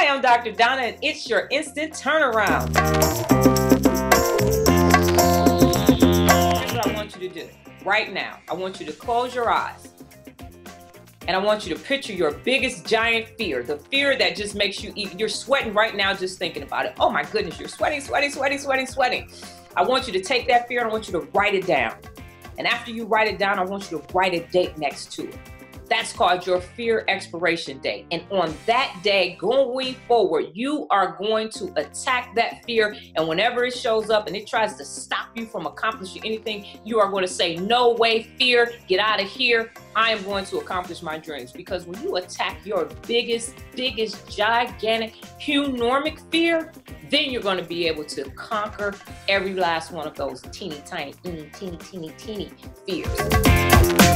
Hi, I'm Dr. Donna, and it's your instant turnaround. Here's what I want you to do right now. I want you to close your eyes. And I want you to picture your biggest giant fear, the fear that just makes you, you're sweating right now just thinking about it. Oh my goodness, you're sweating, sweating, sweating, sweating, sweating. I want you to take that fear and I want you to write it down. And after you write it down, I want you to write a date next to it. That's called your fear expiration date. And on that day, going forward, you are going to attack that fear. And whenever it shows up and it tries to stop you from accomplishing anything, you are going to say, No way, fear, get out of here. I am going to accomplish my dreams. Because when you attack your biggest, biggest, gigantic, hunormic fear, then you're going to be able to conquer every last one of those teeny tiny, teeny, teeny, teeny, teeny fears.